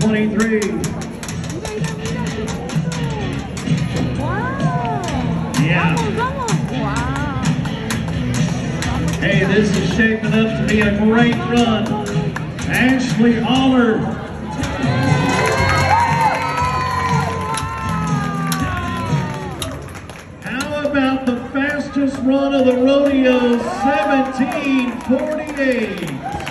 2023. Wow. Yeah. Vamos, vamos. Wow. Hey, this is shaping up to be a great run. Ashley Aller. How about the fastest run of the rodeo, 1748?